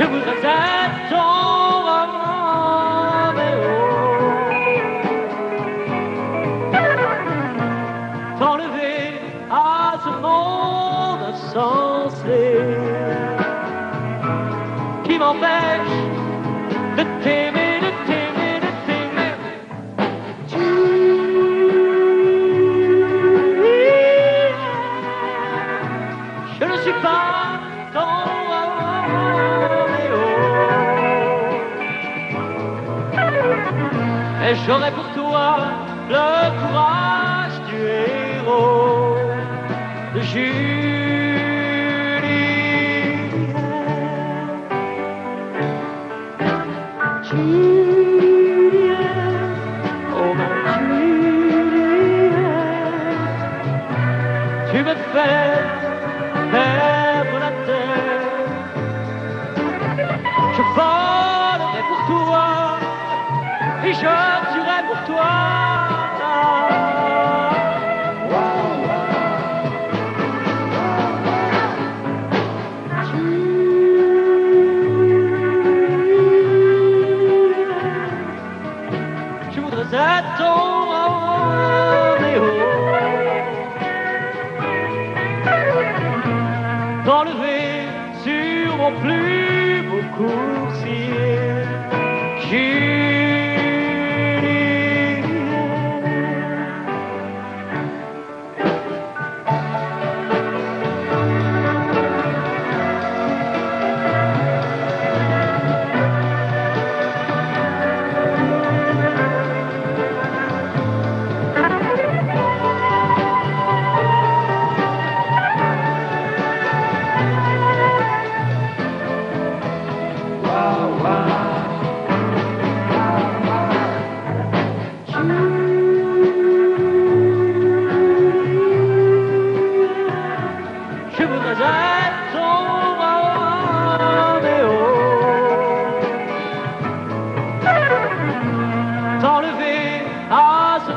She was a dead dog of my. Thought of it as a mother sausage. Came on back, the timid. Le courage du héros de Juliette. Oh Juliette, tu me fais T'enlever sur mon plus beau coursier. T'enlever à ce